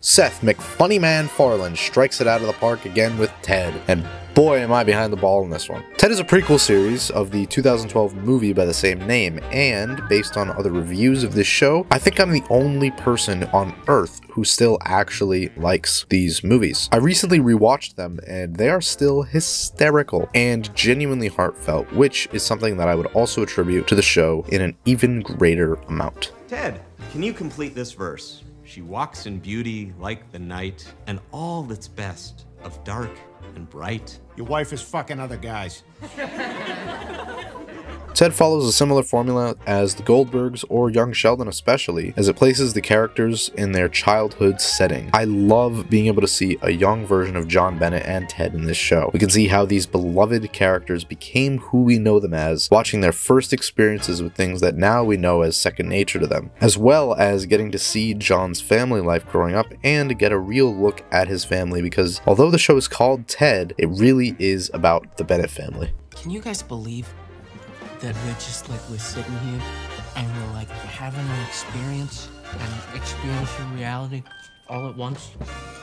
Seth McFunnyman Farland strikes it out of the park again with Ted, and boy am I behind the ball in this one. Ted is a prequel series of the 2012 movie by the same name, and based on other reviews of this show, I think I'm the only person on Earth who still actually likes these movies. I recently rewatched them, and they are still hysterical and genuinely heartfelt, which is something that I would also attribute to the show in an even greater amount. Ted, can you complete this verse? She walks in beauty like the night, and all that's best of dark and bright. Your wife is fucking other guys. Ted follows a similar formula as the Goldbergs or Young Sheldon especially, as it places the characters in their childhood setting. I love being able to see a young version of John Bennett and Ted in this show. We can see how these beloved characters became who we know them as, watching their first experiences with things that now we know as second nature to them, as well as getting to see John's family life growing up and get a real look at his family because although the show is called Ted, it really is about the Bennett family. Can you guys believe that we're just like we're sitting here and we're like having an experience and experiencing reality all at once?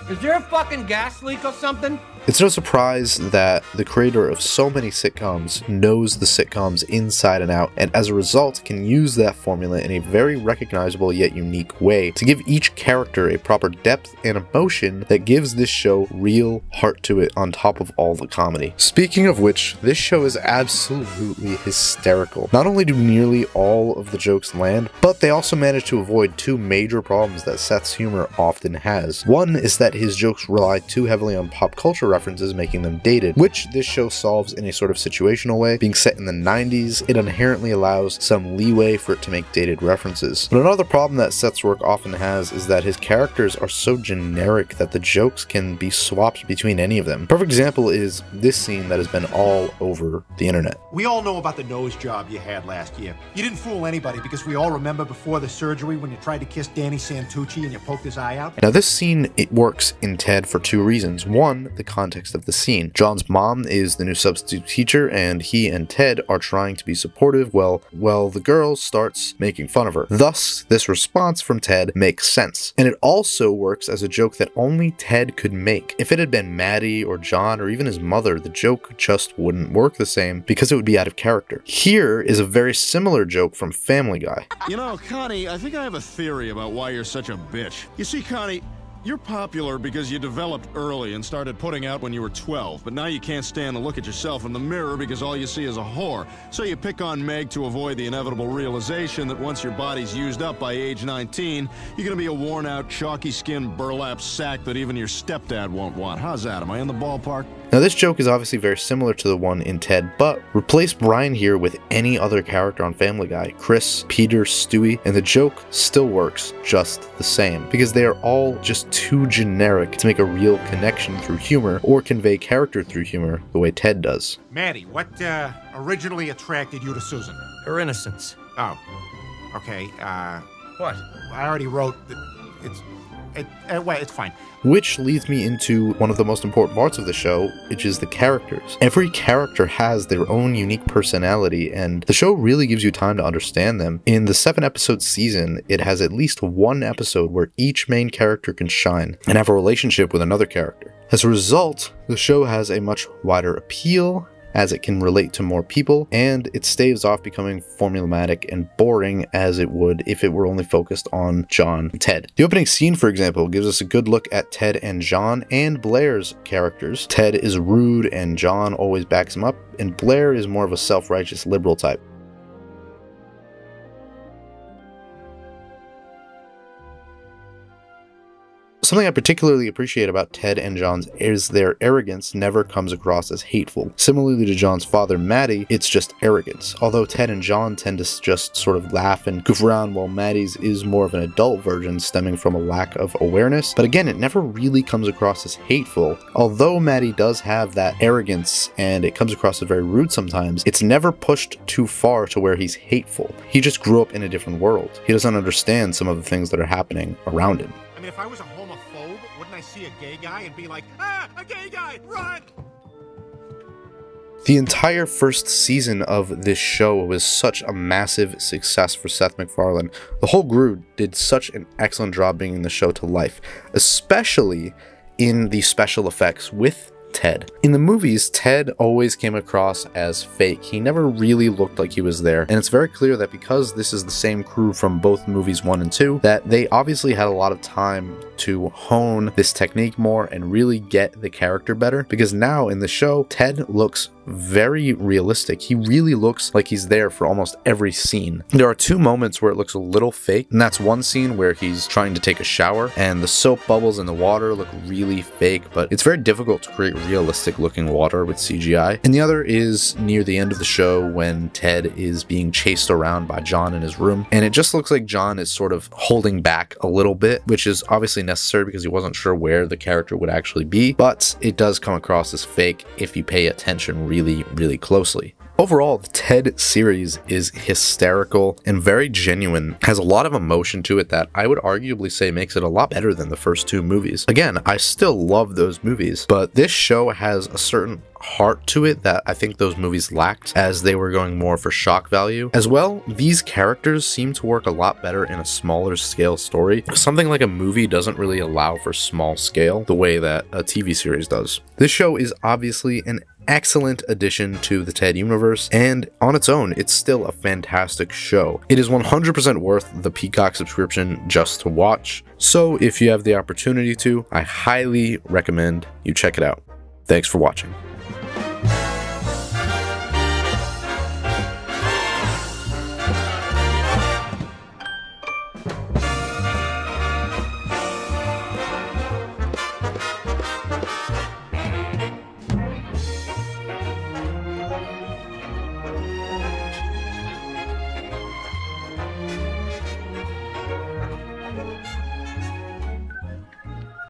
Is there a fucking gas leak or something? It's no surprise that the creator of so many sitcoms knows the sitcoms inside and out, and as a result can use that formula in a very recognizable yet unique way to give each character a proper depth and emotion that gives this show real heart to it on top of all the comedy. Speaking of which, this show is absolutely hysterical. Not only do nearly all of the jokes land, but they also manage to avoid two major problems that Seth's humor often has. One is that his jokes rely too heavily on pop culture references, making them dated, which this show solves in a sort of situational way. Being set in the 90s, it inherently allows some leeway for it to make dated references. But another problem that Seth's work often has is that his characters are so generic that the jokes can be swapped between any of them. Perfect example is this scene that has been all over the internet. We all know about the nose job you had last year. You didn't fool anybody because we all remember before the surgery when you tried to kiss Danny Santucci and you poked his eye out. Now this scene, it works in Ted for two reasons. One, the context of the scene. John's mom is the new substitute teacher and he and Ted are trying to be supportive well, well the girl starts making fun of her. Thus, this response from Ted makes sense. And it also works as a joke that only Ted could make. If it had been Matty or John or even his mother, the joke just wouldn't work the same because it would be out of character. Here is a very similar joke from Family Guy. You know, Connie, I think I have a theory about why you're such a bitch. You see, Connie, you're popular because you developed early and started putting out when you were 12, but now you can't stand to look at yourself in the mirror because all you see is a whore. So you pick on Meg to avoid the inevitable realization that once your body's used up by age 19, you're gonna be a worn out, chalky skinned burlap sack that even your stepdad won't want. How's that? Am I in the ballpark? Now this joke is obviously very similar to the one in Ted, but replace Brian here with any other character on Family Guy, Chris, Peter, Stewie, and the joke still works just the same, because they are all just too generic to make a real connection through humor or convey character through humor the way Ted does. Matty, what uh, originally attracted you to Susan? Her innocence. Oh, okay. Uh, What? I already wrote that it's. It, uh, well, it's fine. Which leads me into one of the most important parts of the show, which is the characters. Every character has their own unique personality, and the show really gives you time to understand them. In the seven episode season, it has at least one episode where each main character can shine and have a relationship with another character. As a result, the show has a much wider appeal as it can relate to more people, and it staves off becoming formulaic and boring as it would if it were only focused on John and Ted. The opening scene, for example, gives us a good look at Ted and John and Blair's characters. Ted is rude and John always backs him up, and Blair is more of a self righteous liberal type. Something I particularly appreciate about Ted and John's is their arrogance never comes across as hateful. Similarly to John's father, Matty, it's just arrogance. Although Ted and John tend to just sort of laugh and goof around, while Matty's is more of an adult version stemming from a lack of awareness. But again, it never really comes across as hateful. Although Matty does have that arrogance and it comes across as very rude sometimes, it's never pushed too far to where he's hateful. He just grew up in a different world. He doesn't understand some of the things that are happening around him. I mean, if I was a I see a gay guy and be like, ah, a gay guy, run? The entire first season of this show was such a massive success for Seth MacFarlane. The whole crew did such an excellent job bringing the show to life, especially in the special effects with Ted. In the movies, Ted always came across as fake. He never really looked like he was there, and it's very clear that because this is the same crew from both movies 1 and 2, that they obviously had a lot of time to hone this technique more and really get the character better because now in the show, Ted looks very realistic. He really looks like he's there for almost every scene. There are two moments where it looks a little fake, and that's one scene where he's trying to take a shower and the soap bubbles in the water look really fake, but it's very difficult to create realistic looking water with CGI. And the other is near the end of the show when Ted is being chased around by John in his room, and it just looks like John is sort of holding back a little bit, which is obviously necessary because he wasn't sure where the character would actually be, but it does come across as fake if you pay attention really, really closely. Overall, the TED series is hysterical and very genuine, has a lot of emotion to it that I would arguably say makes it a lot better than the first two movies. Again, I still love those movies, but this show has a certain heart to it that I think those movies lacked as they were going more for shock value. As well, these characters seem to work a lot better in a smaller scale story. Something like a movie doesn't really allow for small scale the way that a TV series does. This show is obviously an excellent addition to the TED universe, and on its own, it's still a fantastic show. It is 100% worth the Peacock subscription just to watch, so if you have the opportunity to, I highly recommend you check it out. Thanks for watching.